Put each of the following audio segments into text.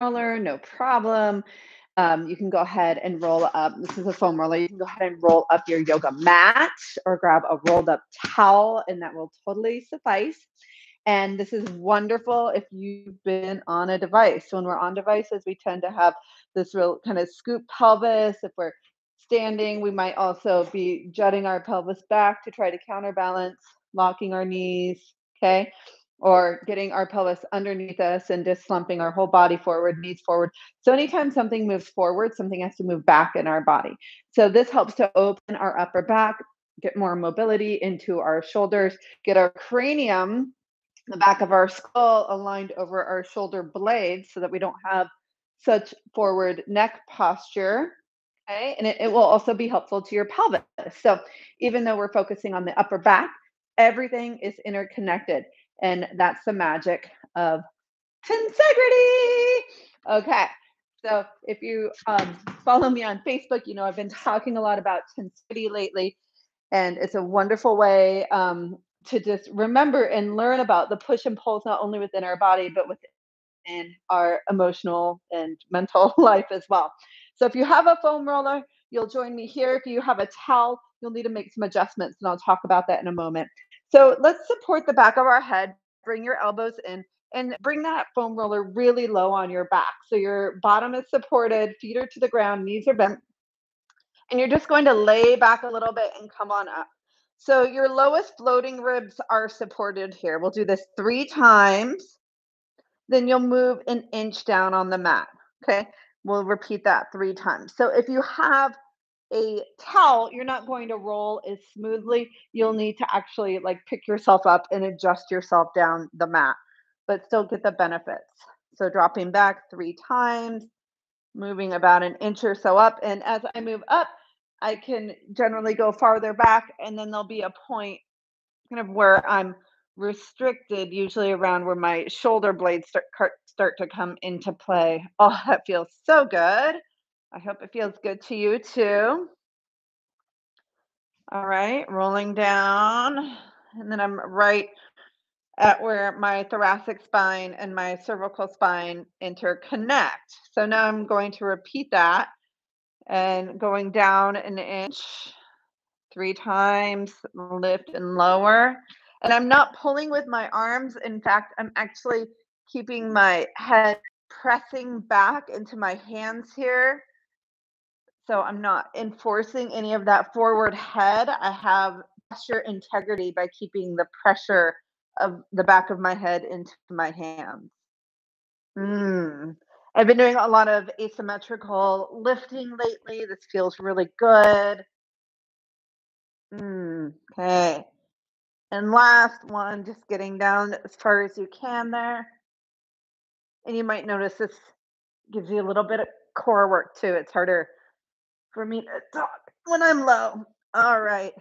roller, no problem. Um, you can go ahead and roll up. This is a foam roller. You can go ahead and roll up your yoga mat or grab a rolled up towel, and that will totally suffice. And this is wonderful if you've been on a device. When we're on devices, we tend to have this real kind of scoop pelvis. If we're standing, we might also be jutting our pelvis back to try to counterbalance, locking our knees, okay? Or getting our pelvis underneath us and just slumping our whole body forward, knees forward. So, anytime something moves forward, something has to move back in our body. So, this helps to open our upper back, get more mobility into our shoulders, get our cranium, the back of our skull aligned over our shoulder blades so that we don't have such forward neck posture Okay. And it, it will also be helpful to your pelvis. So even though we're focusing on the upper back, everything is interconnected. And that's the magic of tensegrity. Okay. So if you um, follow me on Facebook, you know I've been talking a lot about tensegrity lately. And it's a wonderful way um, to just remember and learn about the push and pulls, not only within our body, but within our emotional and mental life as well. So if you have a foam roller, you'll join me here. If you have a towel, you'll need to make some adjustments, and I'll talk about that in a moment. So let's support the back of our head. Bring your elbows in and bring that foam roller really low on your back. So your bottom is supported, feet are to the ground, knees are bent. And you're just going to lay back a little bit and come on up. So your lowest floating ribs are supported here. We'll do this three times. Then you'll move an inch down on the mat. Okay. We'll repeat that three times. So if you have a towel, you're not going to roll as smoothly. You'll need to actually like pick yourself up and adjust yourself down the mat, but still get the benefits. So dropping back three times, moving about an inch or so up. And as I move up, I can generally go farther back, and then there'll be a point kind of where I'm restricted, usually around where my shoulder blades start start to come into play. Oh, that feels so good. I hope it feels good to you too. All right, rolling down. And then I'm right at where my thoracic spine and my cervical spine interconnect. So now I'm going to repeat that and going down an inch three times, lift and lower. And I'm not pulling with my arms. In fact, I'm actually keeping my head pressing back into my hands here. So I'm not enforcing any of that forward head. I have posture integrity by keeping the pressure of the back of my head into my hands. Mm. I've been doing a lot of asymmetrical lifting lately. This feels really good. Mm, okay. And last one, just getting down as far as you can there. And you might notice this gives you a little bit of core work too. It's harder for me to talk when I'm low. All right.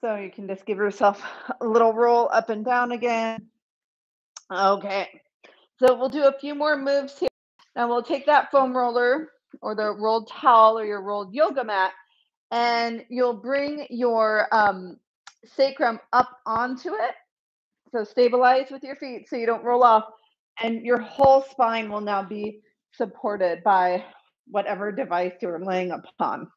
So you can just give yourself a little roll up and down again. Okay. So we'll do a few more moves here. Now we'll take that foam roller or the rolled towel or your rolled yoga mat and you'll bring your um, sacrum up onto it. So stabilize with your feet so you don't roll off. And your whole spine will now be supported by whatever device you're laying upon.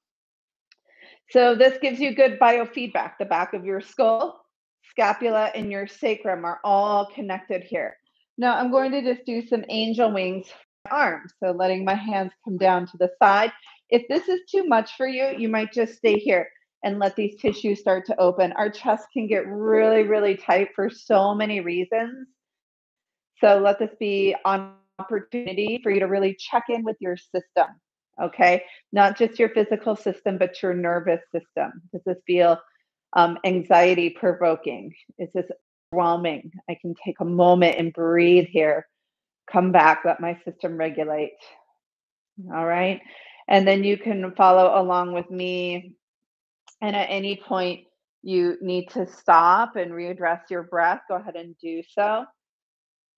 So this gives you good biofeedback. The back of your skull, scapula, and your sacrum are all connected here. Now I'm going to just do some angel wings arms. So letting my hands come down to the side. If this is too much for you, you might just stay here and let these tissues start to open. Our chest can get really, really tight for so many reasons. So let this be an opportunity for you to really check in with your system. Okay, not just your physical system, but your nervous system. Does this feel um, anxiety provoking? Is this overwhelming? I can take a moment and breathe here. Come back, let my system regulate. All right. And then you can follow along with me and at any point you need to stop and readdress your breath, go ahead and do so.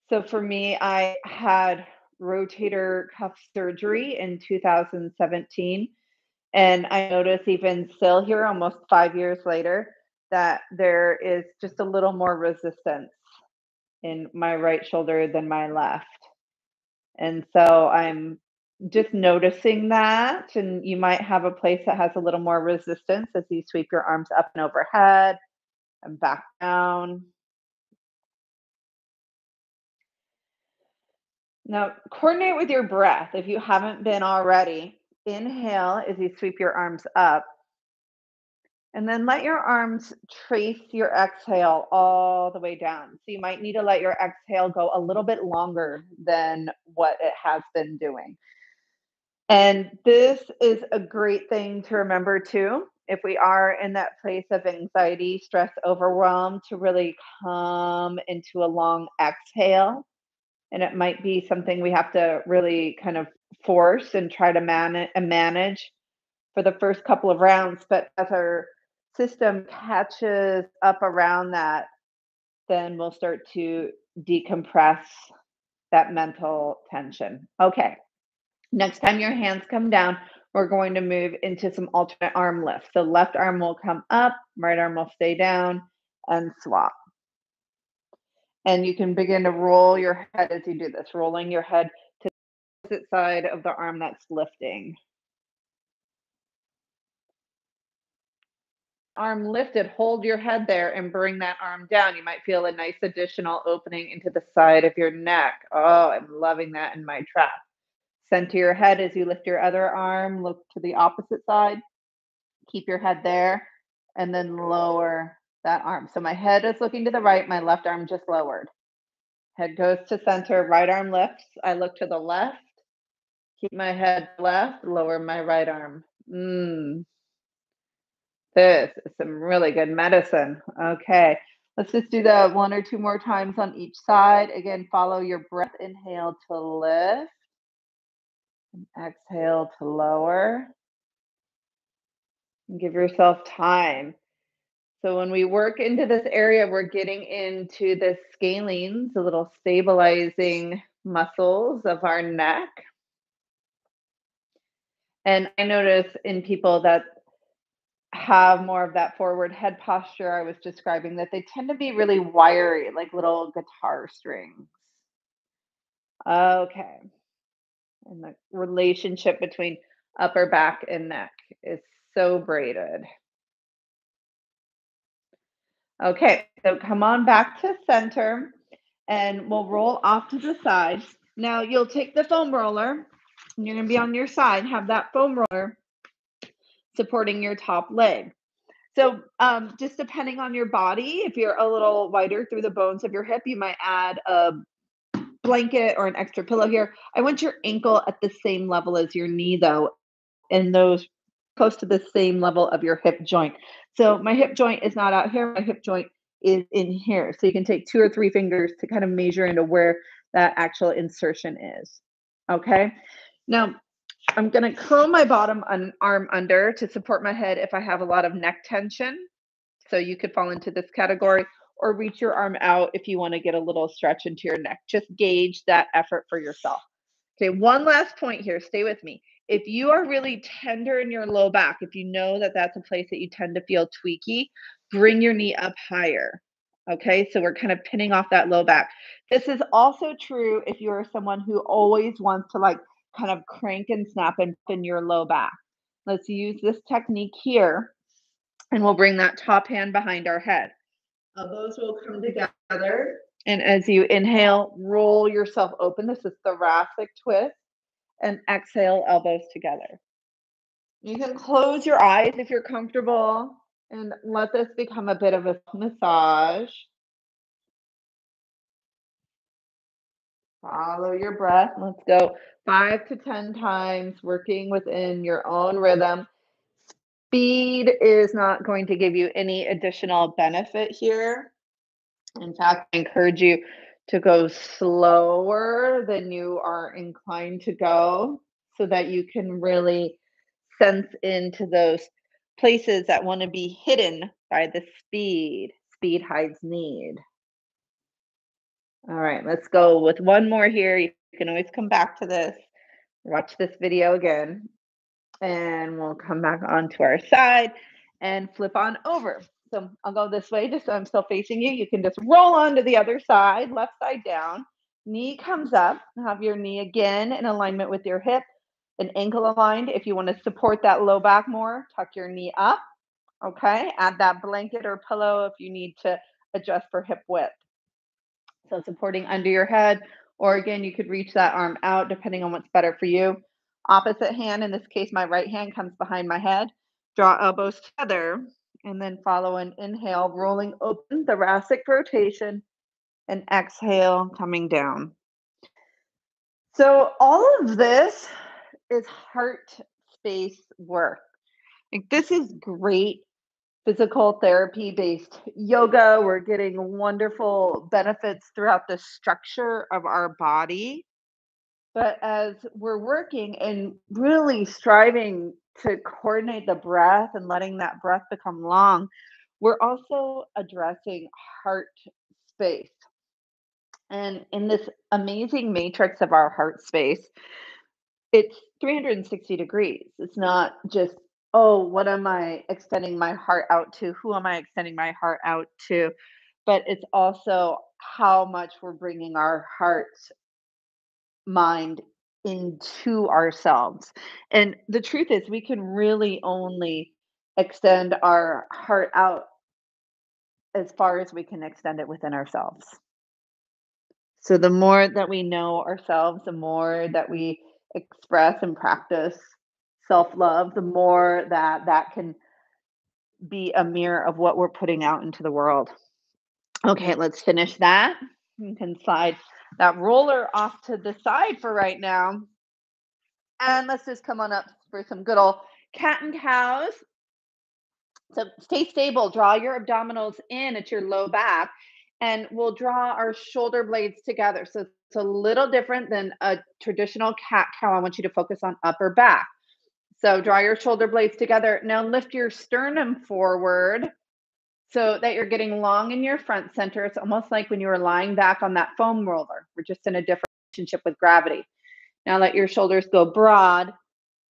So for me, I had rotator cuff surgery in 2017. And I notice even still here, almost five years later, that there is just a little more resistance in my right shoulder than my left. And so I'm just noticing that. And you might have a place that has a little more resistance as you sweep your arms up and overhead and back down. Now, coordinate with your breath if you haven't been already. Inhale as you sweep your arms up. And then let your arms trace your exhale all the way down. So you might need to let your exhale go a little bit longer than what it has been doing. And this is a great thing to remember too. If we are in that place of anxiety, stress, overwhelm, to really come into a long exhale. And it might be something we have to really kind of force and try to man- uh, manage for the first couple of rounds. But as our system catches up around that, then we'll start to decompress that mental tension. Okay. Next time your hands come down, we're going to move into some alternate arm lifts. The left arm will come up, right arm will stay down, and swap. And you can begin to roll your head as you do this, rolling your head to the opposite side of the arm that's lifting. arm lifted, hold your head there and bring that arm down. You might feel a nice additional opening into the side of your neck. Oh, I'm loving that in my trap. Center your head as you lift your other arm, look to the opposite side. Keep your head there and then lower that arm. So my head is looking to the right, my left arm just lowered. Head goes to center, right arm lifts. I look to the left, keep my head left, lower my right arm. Mm, this is some really good medicine. Okay, let's just do that one or two more times on each side. Again, follow your breath. Inhale to lift. And exhale to lower. And give yourself time. So when we work into this area, we're getting into the scalenes, the little stabilizing muscles of our neck. And I notice in people that have more of that forward head posture I was describing, that they tend to be really wiry, like little guitar strings. Okay. And the relationship between upper back and neck is so braided. Okay, so come on back to center and we'll roll off to the side. Now you'll take the foam roller and you're going to be on your side, have that foam roller supporting your top leg. So, um, just depending on your body, if you're a little wider through the bones of your hip, you might add a blanket or an extra pillow here. I want your ankle at the same level as your knee, though, and those close to the same level of your hip joint. So, my hip joint is not out here, my hip joint is in here. So, you can take two or three fingers to kind of measure into where that actual insertion is. Okay. Now, I'm going to curl my bottom un- arm under to support my head if I have a lot of neck tension. So you could fall into this category or reach your arm out if you want to get a little stretch into your neck. Just gauge that effort for yourself. Okay, one last point here. Stay with me. If you are really tender in your low back, if you know that that's a place that you tend to feel tweaky, bring your knee up higher. Okay, so we're kind of pinning off that low back. This is also true if you're someone who always wants to like kind of crank and snap and in your low back. Let's use this technique here, and we'll bring that top hand behind our head. Elbows will come together, and as you inhale, roll yourself open. This is thoracic twist, and exhale, elbows together. You can close your eyes if you're comfortable, and let this become a bit of a massage. Follow your breath. Let's go five to 10 times, working within your own rhythm. Speed is not going to give you any additional benefit here. In fact, I encourage you to go slower than you are inclined to go so that you can really sense into those places that want to be hidden by the speed. Speed hides need. All right, let's go with one more here. You can always come back to this, watch this video again, and we'll come back onto our side and flip on over. So I'll go this way just so I'm still facing you. You can just roll onto the other side, left side down. knee comes up. Have your knee again in alignment with your hip and ankle aligned. If you want to support that low back more, tuck your knee up. Okay. Add that blanket or pillow if you need to adjust for hip width. So supporting under your head, or again, you could reach that arm out depending on what's better for you. Opposite hand, in this case, my right hand comes behind my head. Draw elbows together and then follow an inhale, rolling open thoracic rotation, and exhale, coming down. So, all of this is heart space work. Like, this is great physical therapy based yoga. We're getting wonderful benefits throughout the structure of our body. But as we're working and really striving to coordinate the breath and letting that breath become long, we're also addressing heart space. And in this amazing matrix of our heart space, it's 360 degrees. It's not just, oh, what am I extending my heart out to? Who am I extending my heart out to? But it's also how much we're bringing our heart mind into ourselves. And the truth is, we can really only extend our heart out as far as we can extend it within ourselves. So, the more that we know ourselves, the more that we express and practice self love, the more that that can be a mirror of what we're putting out into the world. Okay, let's finish that. You can slide that roller off to the side for right now. And let's just come on up for some good old cat and cows. So stay stable, draw your abdominals in at your low back, and we'll draw our shoulder blades together. So it's a little different than a traditional cat cow. I want you to focus on upper back. So draw your shoulder blades together. Now lift your sternum forward so that you're getting long in your front center. It's almost like when you were lying back on that foam roller. We're just in a different relationship with gravity. Now let your shoulders go broad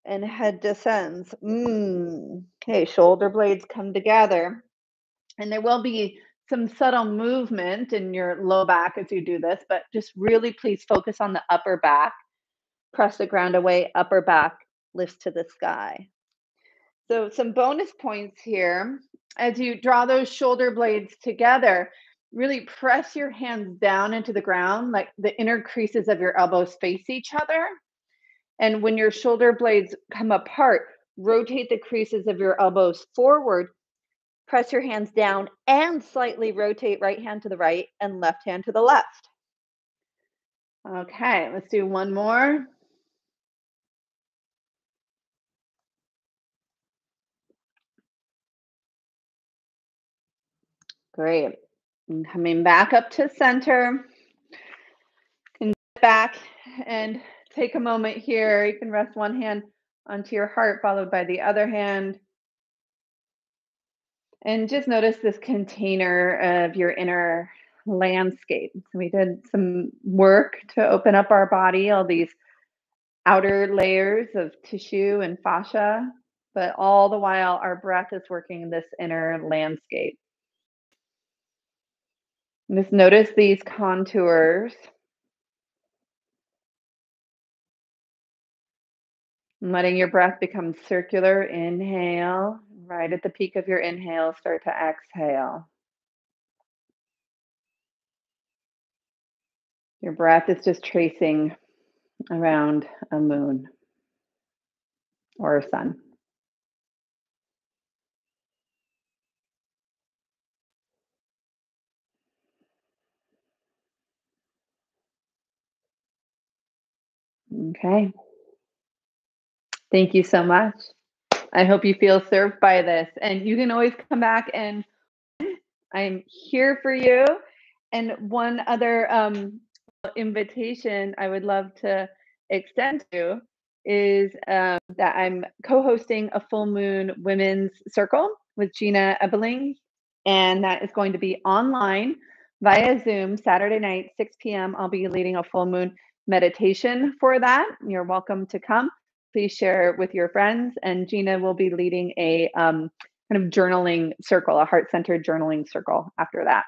and head descends. Mm. Okay, shoulder blades come together. And there will be some subtle movement in your low back as you do this, but just really please focus on the upper back. Press the ground away, upper back lifts to the sky. So, some bonus points here as you draw those shoulder blades together, really press your hands down into the ground, like the inner creases of your elbows face each other. And when your shoulder blades come apart, rotate the creases of your elbows forward. Press your hands down and slightly rotate right hand to the right and left hand to the left. Okay, let's do one more. Great. And coming back up to center. And back and take a moment here. You can rest one hand onto your heart, followed by the other hand. And just notice this container of your inner landscape. So we did some work to open up our body, all these outer layers of tissue and fascia, but all the while our breath is working this inner landscape. Just notice these contours. letting your breath become circular. Inhale. Right at the peak of your inhale, start to exhale. Your breath is just tracing around a moon or a sun. Okay. Thank you so much. I hope you feel served by this. And you can always come back and I'm here for you. And one other um, invitation I would love to extend to is um, that I'm co hosting a full moon women's circle with Gina Ebeling. And that is going to be online via Zoom Saturday night, 6 p.m. I'll be leading a full moon meditation for that. You're welcome to come. Please share with your friends. And Gina will be leading a um, kind of journaling circle, a heart centered journaling circle after that.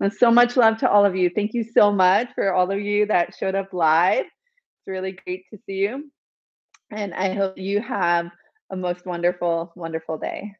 And so much love to all of you. Thank you so much for all of you that showed up live. It's really great to see you. And I hope you have a most wonderful, wonderful day.